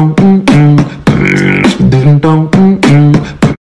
dong, mm, mm, mm.